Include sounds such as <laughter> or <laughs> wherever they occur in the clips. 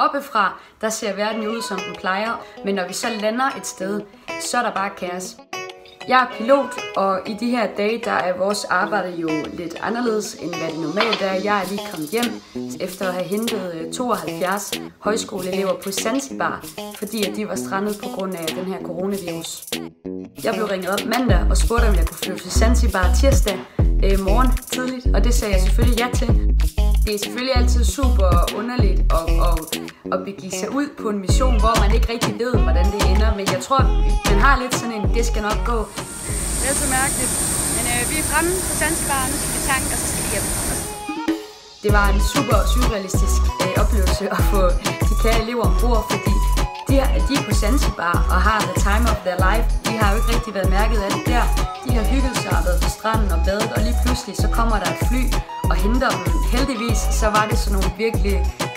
Oppefra, der ser verden jo ud, som den plejer, men når vi så lander et sted, så er der bare kaos. Jeg er pilot, og i de her dage, der er vores arbejde jo lidt anderledes, end hvad det normalt er. Jeg er lige kommet hjem efter at have hentet øh, 72 højskoleelever på Zanzibar, fordi at de var strandet på grund af den her coronavirus. Jeg blev ringet op mandag og spurgte, om jeg kunne flyve til Zanzibar tirsdag øh, morgen tidligt, og det sagde jeg selvfølgelig ja til. Det er selvfølgelig altid super underligt at, at, at begive sig ud på en mission, hvor man ikke rigtig ved, hvordan det ender, men jeg tror, man har lidt sådan en, det skal nok gå. Det er så mærkeligt, men øh, vi er fremme på Zanzibar, nu skal vi tanke, og så skal vi hjem. Det var en super surrealistisk øh, oplevelse at få de kære elever ombord, fordi siger, at de er på Zanzibar og har the time of their life. De har jo ikke rigtig været mærket af det der. De har hygget sig og været på stranden og badet, og lige pludselig så kommer der et fly og henter dem. Heldigvis så var det sådan nogle virkelig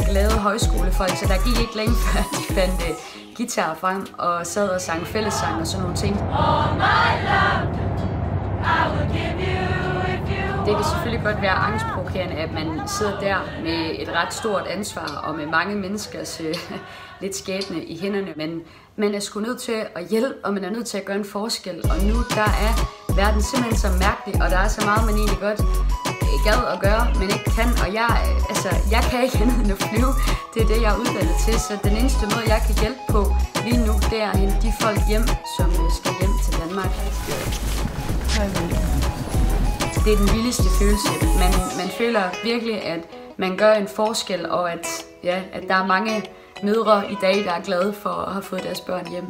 glade højskolefolk, så der gik ikke længe <laughs> før de fandt uh, guitar frem og sad og sang fællessang og sådan nogle ting. All my life. Det kan selvfølgelig godt være angstprovokerende, at man sidder der med et ret stort ansvar og med mange menneskers øh, <laughs> lidt skæbne i hænderne, men man er sgu nødt til at hjælpe, og man er nødt til at gøre en forskel. Og nu der er verden simpelthen så mærkelig, og der er så meget, man egentlig godt øh, gad at gøre, men ikke kan. Og jeg, øh, altså, jeg kan ikke <laughs> andet end at flyve. Det er det, jeg er uddannet til. Så den eneste måde, jeg kan hjælpe på lige nu, det er at hente de folk hjem, som øh, skal hjem til Danmark. Hej, det er den vildeste følelse. Man, man føler virkelig, at man gør en forskel, og at, ja, at der er mange mødre i dag, der er glade for at have fået deres børn hjem.